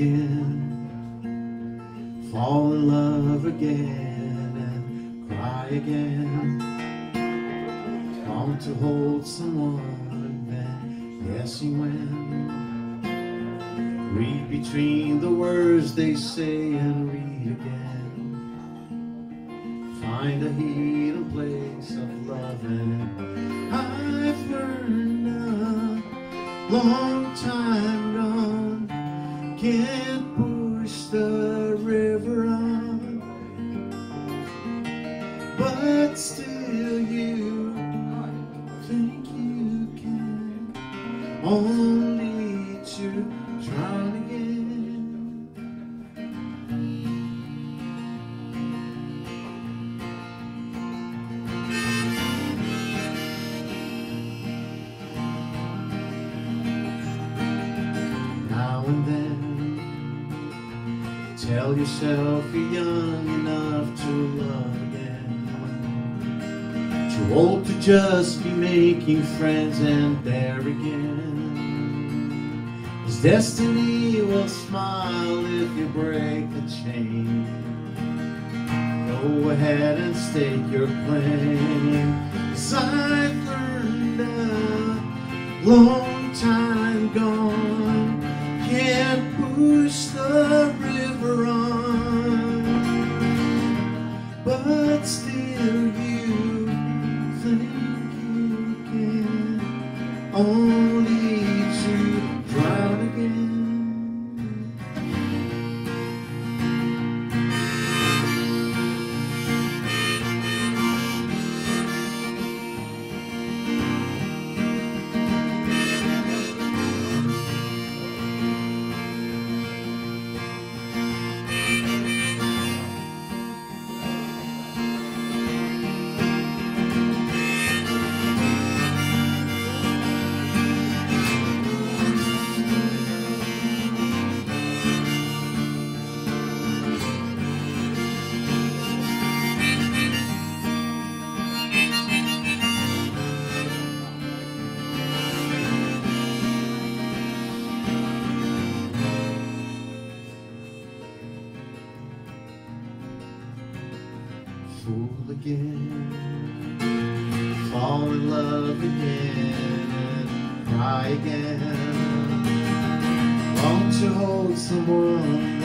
again. Fall in love again and cry again. Long to hold someone, then guessing when. Read between the words they say and read again. Find a hidden place of love and I've learned a long. Can't push the river on, but still you think you can only to drown tell yourself you're young enough to love again. Too old to just be making friends and there again. His destiny will smile if you break the chain. Go ahead and stake your claim. 'Cause I've learned a long time gone. Only Fool again, fall in love again, cry again. Long to hold someone